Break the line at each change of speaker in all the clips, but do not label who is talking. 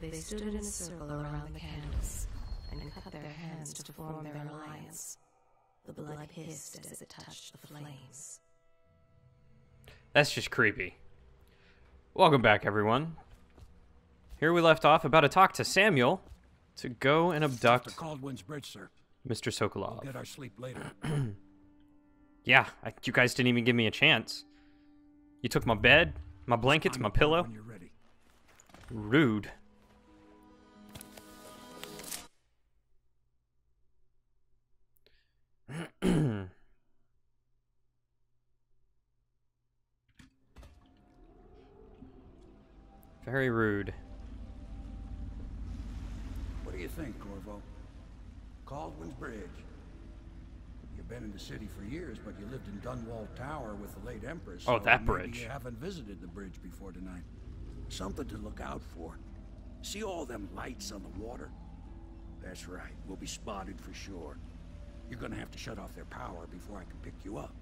They stood in a circle around the candles and cut their hands to form their alliance. The blood hissed as it touched the flames.
That's just creepy. Welcome back, everyone. Here we left off about to talk to Samuel to go and abduct
Mr. Kaldwin's Bridge, sir.
Mr. Sokolov.
We'll get our sleep later.
Yeah, I, you guys didn't even give me a chance. You took my bed, my blankets, my pillow.
When you're ready.
Rude. Very rude.
What do you think, Corvo? Kaldwin's Bridge. You've been in the city for years, but you lived in Dunwall Tower with the late Empress.
Oh,
so
that bridge.
You haven't visited the bridge before tonight. Something to look out for. See all them lights on the water? That's right. We'll be spotted for sure. You're gonna have to shut off their power before I can pick you up.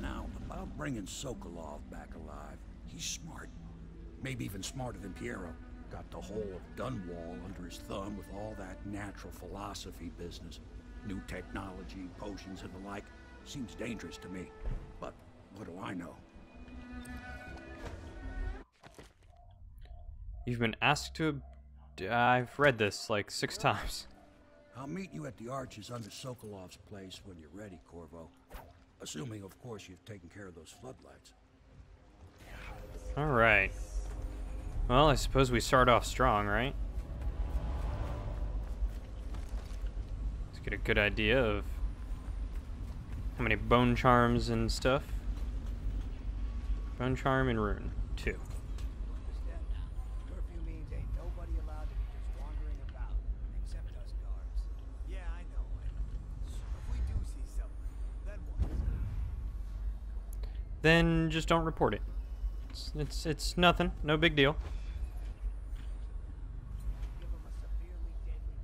Now, about bringing Sokolov back alive. He's smart. Maybe even smarter than Piero. Got the whole of Dunwall under his thumb with all that natural philosophy business. New technology, potions, and the like. Seems dangerous to me. But what do I know?
You've been asked to. I've read this like six times.
I'll meet you at the arches under Sokolov's place when you're ready, Corvo. Assuming, of course, you've taken care of those floodlights.
Alright. Well, I suppose we start off strong, right? Let's get a good idea of how many bone charms and stuff. Bone charm and rune. Two.
Then
just don't report it. It's, it's, it's nothing. No big deal.
Give 'em a severely deadly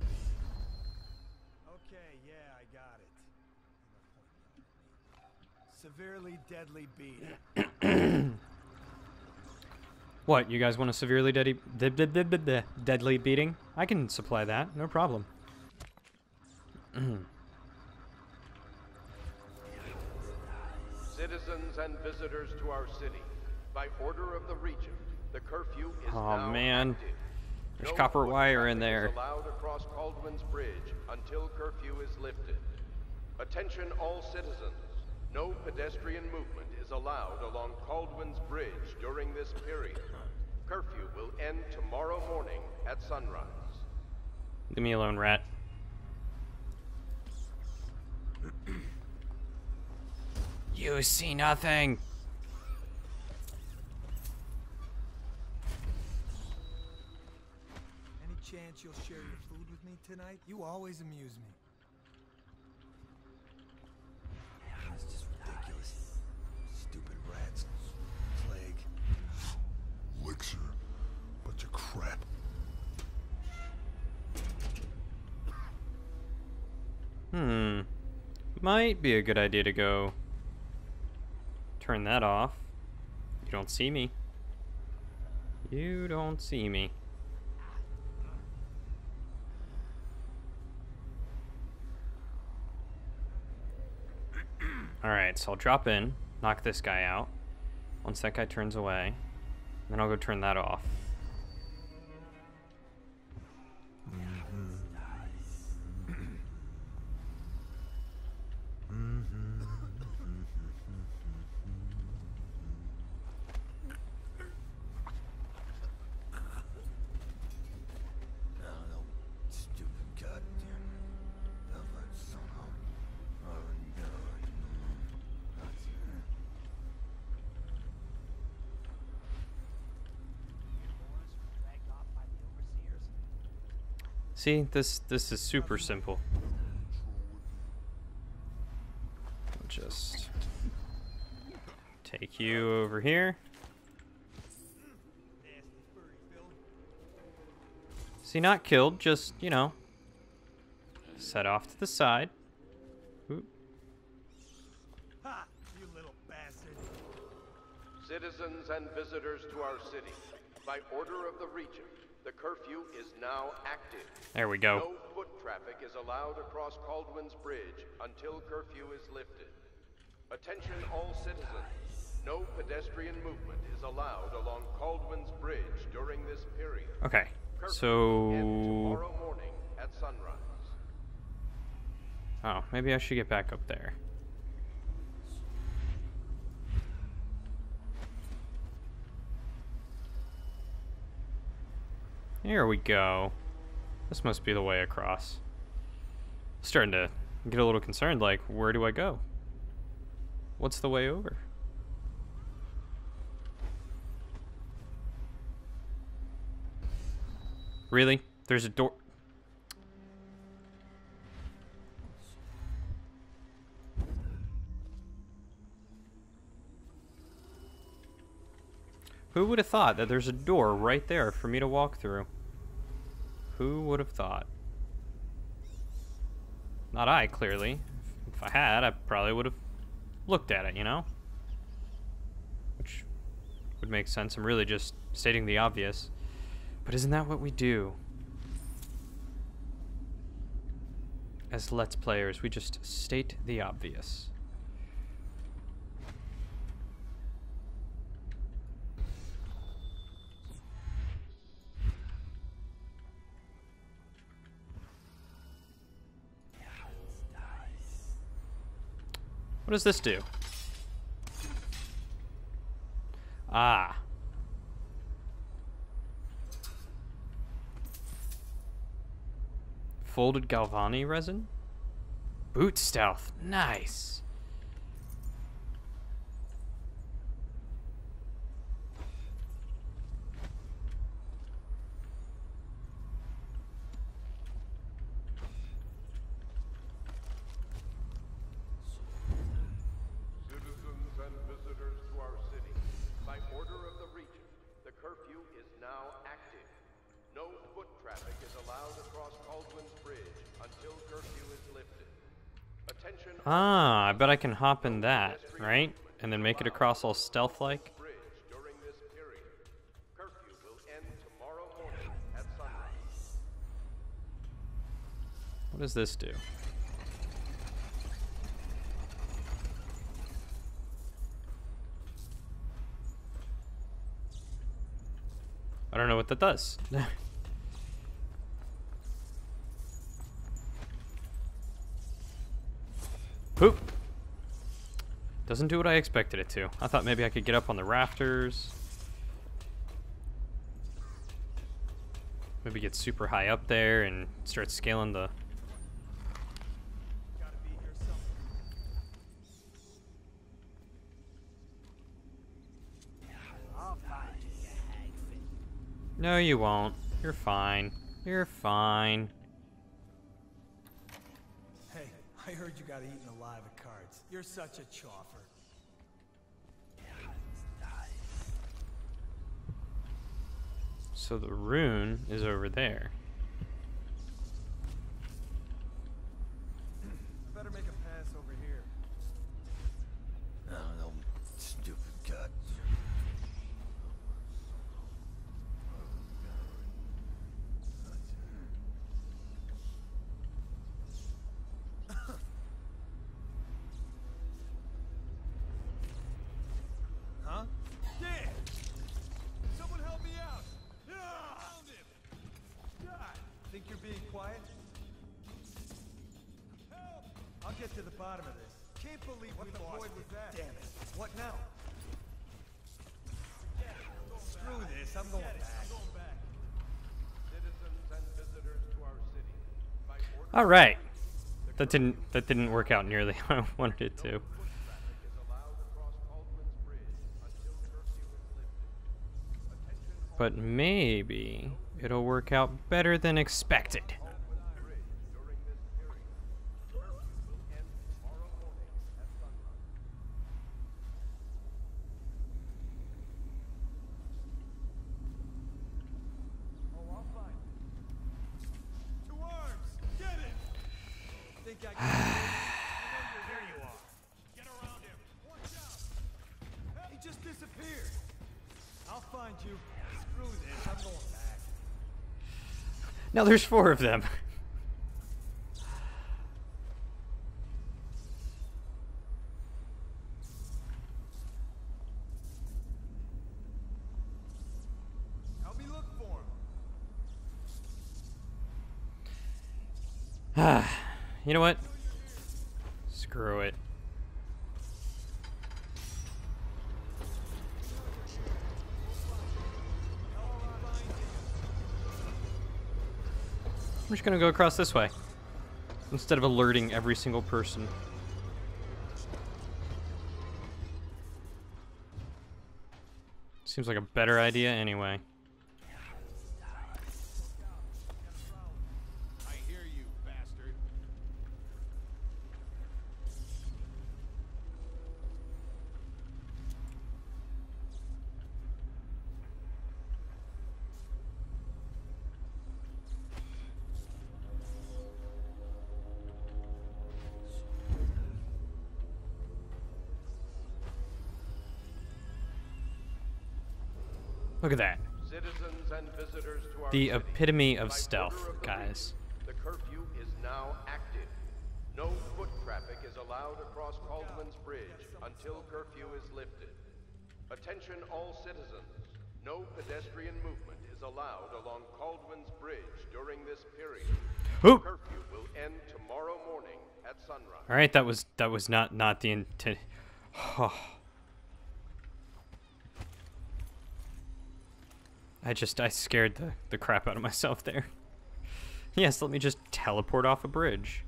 Okay, yeah, I got it. Severely deadly beating.
What, you guys want a severely deadly, de- de- de- de- de- deadly beating? I can supply that, no problem.
Citizens and visitors to our city, by order of the Regent, the curfew is
Aw,
now
man.
active.
There's
No
copper wire in
traffic
there.
Is allowed across Kaldwin's Bridge until curfew is lifted. Attention all citizens. No pedestrian movement is allowed along Kaldwin's Bridge during this period. Curfew will end tomorrow morning at sunrise.
Leave me alone, rat. you see nothing.
Chance you'll share your food with me tonight? You always amuse me. It's just ridiculous. Stupid rats. Plague.
Elixir. Bunch of crap.
Hmm. Might be a good idea to go turn that off. You don't see me. You don't see me. Alright, so I'll drop in, knock this guy out. Once that guy turns away, then I'll go turn that off. See, this this is super simple. Just take you over here. See, not killed, just, you know, set off to the side. Oop.
Ha! You little bastard.
Citizens and visitors to our city, By order of the Regent, the curfew is now active.
There we go.
No foot traffic is allowed across Kaldwin's Bridge until curfew is lifted. Attention all citizens. No pedestrian movement is allowed along Kaldwin's Bridge during this period.
Okay.
Curfew
So.
tomorrow morning at sunrise.
Oh, maybe I should get back up there. Here we go. This must be the way across. Starting to get a little concerned, like, where do I go? What's the way over? Really? There's a door. Who would have thought that there's a door right there for me to walk through? Who would have thought? Not I, clearly. If I had, I probably would have looked at it, you know? Which would make sense. I'm really just stating the obvious. But isn't that what we do? As Let's Players, we just state the obvious. What does this do? Ah. Folded Galvani resin? Boot stealth. Nice. Can hop in that, right? And then make it across all stealth-like? What does this do? I don't know what that does. Poop. Doesn't do what I expected it to. I thought maybe I could get up on the rafters. Maybe get super high up there and start scaling the. No, you won't. You're fine. You're fine.
Hey, I heard you got eaten alive. You're such a choffer.
So the rune is over there.
Get to the bottom of this. Can't believe what the void was that. Damn it. What now? Screw this, I'm going back. I'm going back.
Citizens and visitors to our city,
All right. That didn't that didn't work out nearly how I wanted it to.
is allowed across Kaldwin's Bridge until curfew is lifted. Attention all
But maybe it'll work out better than expected.
Bridge during this period. Curfew will end tomorrow morning at sunrise.
Oh, I'll find it. To arms! Get it! Think I can. Here you are. Get around him. Watch out! He just disappeared. I'll find you. Screw this.
Now there's four of them.
Help
you know what? Screw it. I'm just gonna go across this way. Instead of alerting every single person. Seems like a better idea anyway. Look at that.
Citizens and visitors to our
The epitome of stealth,
of
guys.
The curfew is now active. No foot traffic is allowed across Kaldwin's Bridge until curfew is lifted. Attention all citizens. No pedestrian movement is allowed along Kaldwin's Bridge during this period.
Ooh.
Curfew will end tomorrow morning at sunrise.
All right, that was that was not not the intent. Oh. I just I scared the the crap out of myself there. Yes, let me just teleport off a bridge.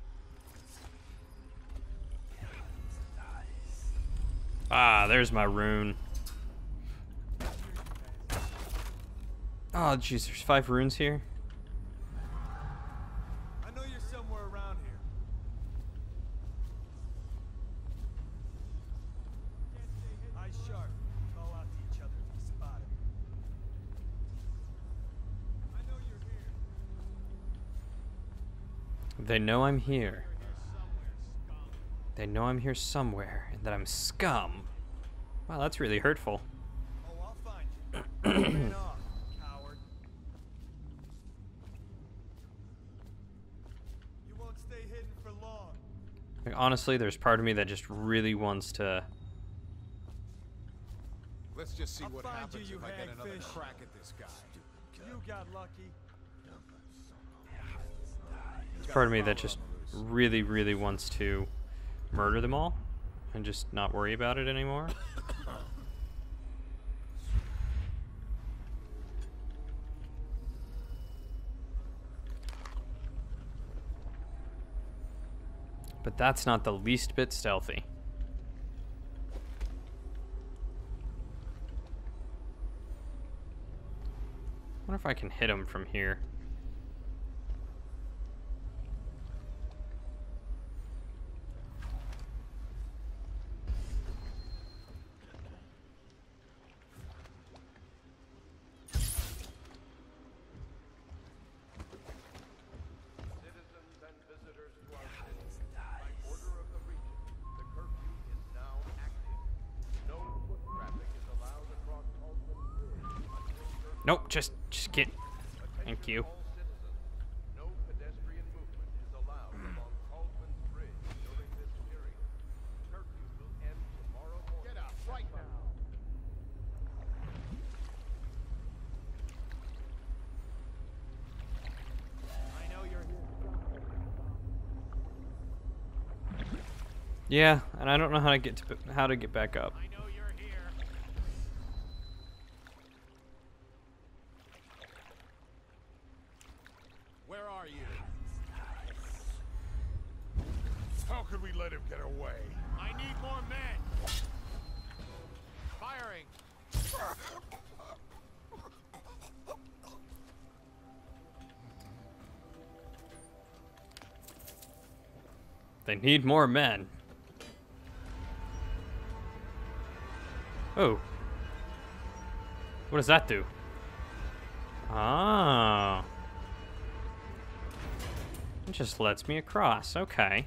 Ah, there's my rune. Oh, jeez, there's five runes here.
Know
I'm here.
You're here somewhere, scum.
They know I'm here somewhere and that I'm scum. Wow, that's really hurtful.
Oh, I'll find you. You ran off, coward. You won't stay hidden for long.
Like, honestly, there's part of me that just really wants to.
Let's just see
I'll
what
find you,
happens
you
if I get another
hagfish.
crack at this guy.
You got lucky.
Part of me that just really, really wants to murder them all and just not worry about it anymore. But that's not the least bit stealthy. wonder if I can hit him from here. Right just get. Thank
you're.
Yeah, and I don't know how to get to how to get back up.
I know you're here.
Where are you?
How could we let him get away?
I need more men.
Firing!
They need more men. Oh. What does that do? Ah. It just lets me across. Okay.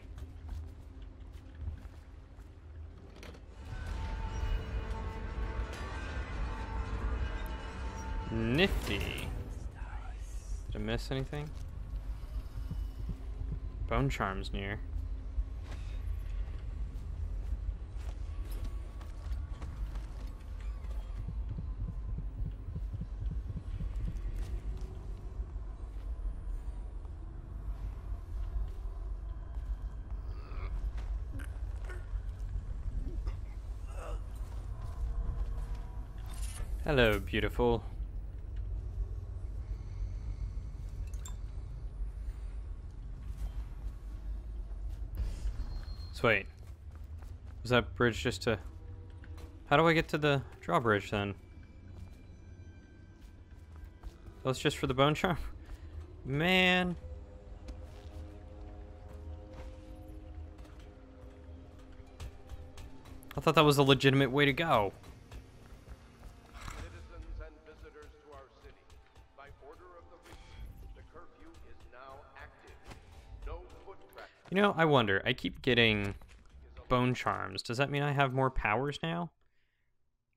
Nifty. Did I miss anything? Bone charm's near. Hello, beautiful. Wait. Was that bridge just to... How do I get to the drawbridge then? That was just for the bone charm? Man. I thought that was a legitimate way to go. You know, I wonder. I keep getting bone charms. Does that mean I have more powers now?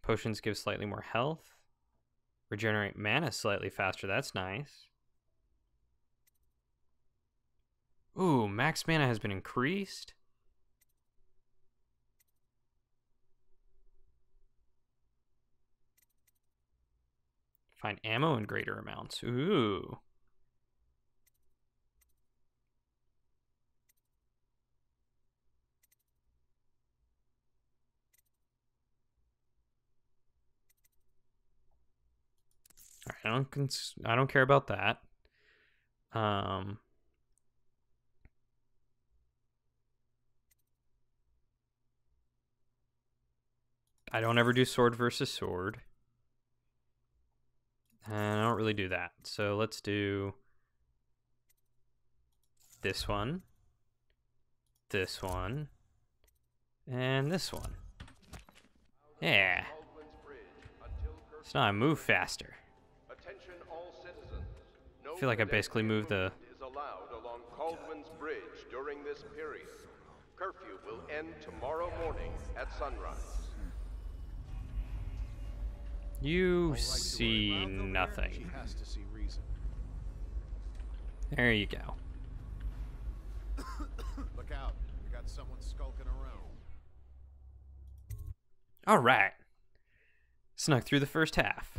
Potions give slightly more health. Regenerate mana slightly faster. That's nice. Ooh, max mana has been increased. Find ammo in greater amounts. Ooh. I don't cons- I don't care about that. Um I don't ever do sword versus sword. And I don't really do that. So let's do this one, this one, and this one. Yeah. So now I move faster. I feel like I basically moved the-
is allowed along Kaldwin's Bridge during this period. Curfew will end tomorrow morning at sunrise.
You
Right
see
her. Around the rear, She
nothing.
see.
There you go.
Look out. We got someone skulking around.
All right. Snuck through the first half.